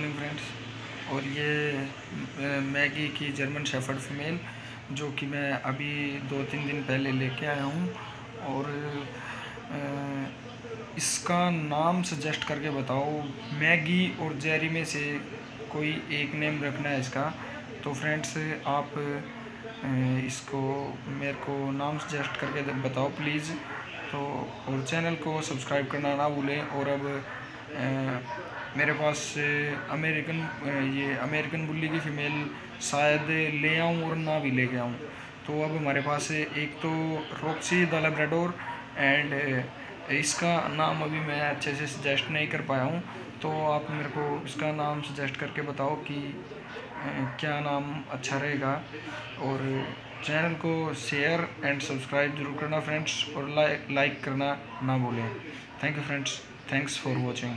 Morning friends और ये Maggi की जर्मन शेफर्ड फीमेल जो कि मैं अभी दो तीन दिन पहले लेके आया हूँ। और इसका नाम सजेस्ट करके बताओ मैगी और जेरी में से कोई एक नेम रखना है इसका। तो फ्रेंड्स आप इसको, मेरे को नाम सजेस्ट करके बताओ प्लीज़ तो और चैनल को सब्सक्राइब करना ना भूलें। और अब मेरे पास अमेरिकन ये अमेरिकन बुल्ली की फ़ीमेल शायद ले आऊँ और ना भी लेके आऊँ। तो अब हमारे पास एक तो रॉक्सी द लेब्राडोर एंड इसका नाम अभी मैं अच्छे से सजेस्ट नहीं कर पाया हूँ। तो आप मेरे को इसका नाम सजेस्ट करके बताओ कि क्या नाम अच्छा रहेगा। और चैनल को शेयर एंड सब्सक्राइब ज़रूर करना फ्रेंड्स और लाइक लाइक करना ना भूलें। thank you friends. Thanks for watching.